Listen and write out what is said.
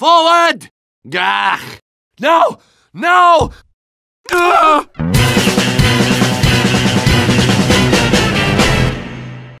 Forward! Gah! No! No!